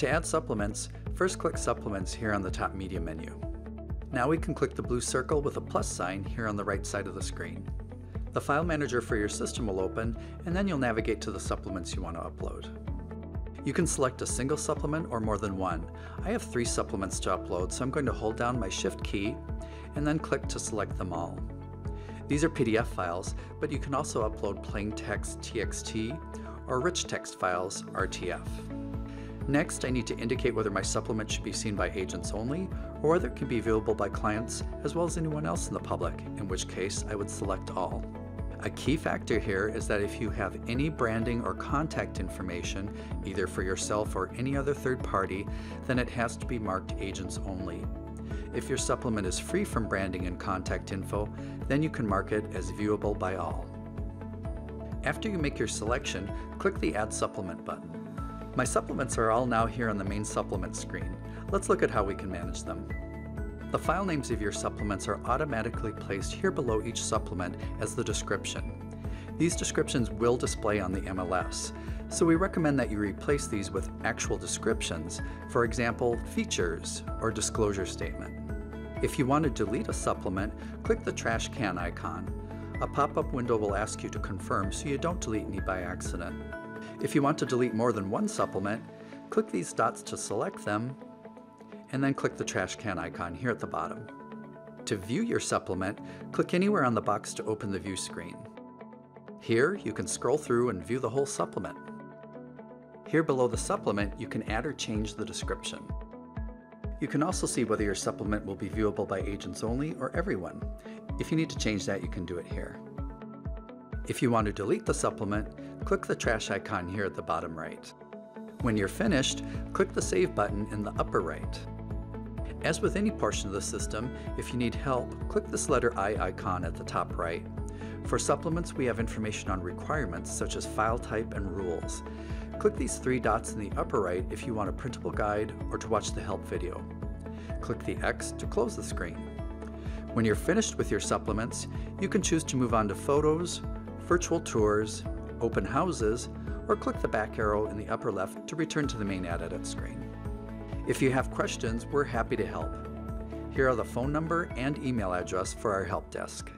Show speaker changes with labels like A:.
A: To add supplements, first click Supplements here on the top media menu. Now we can click the blue circle with a plus sign here on the right side of the screen. The file manager for your system will open and then you'll navigate to the supplements you want to upload. You can select a single supplement or more than one. I have three supplements to upload so I'm going to hold down my shift key and then click to select them all. These are PDF files, but you can also upload plain text TXT or rich text files RTF. Next, I need to indicate whether my supplement should be seen by agents only or whether it can be viewable by clients as well as anyone else in the public, in which case I would select all. A key factor here is that if you have any branding or contact information, either for yourself or any other third party, then it has to be marked agents only. If your supplement is free from branding and contact info, then you can mark it as viewable by all. After you make your selection, click the Add Supplement button. My supplements are all now here on the main supplement screen. Let's look at how we can manage them. The file names of your supplements are automatically placed here below each supplement as the description. These descriptions will display on the MLS, so we recommend that you replace these with actual descriptions, for example, features or disclosure statement. If you want to delete a supplement, click the trash can icon. A pop-up window will ask you to confirm so you don't delete any by accident. If you want to delete more than one supplement, click these dots to select them, and then click the trash can icon here at the bottom. To view your supplement, click anywhere on the box to open the view screen. Here, you can scroll through and view the whole supplement. Here below the supplement, you can add or change the description. You can also see whether your supplement will be viewable by agents only or everyone. If you need to change that, you can do it here. If you want to delete the supplement, click the trash icon here at the bottom right. When you're finished, click the Save button in the upper right. As with any portion of the system, if you need help, click this letter I icon at the top right. For supplements, we have information on requirements such as file type and rules. Click these three dots in the upper right if you want a printable guide or to watch the help video. Click the X to close the screen. When you're finished with your supplements, you can choose to move on to photos, virtual tours, open houses, or click the back arrow in the upper left to return to the main Add Edit screen. If you have questions, we're happy to help. Here are the phone number and email address for our help desk.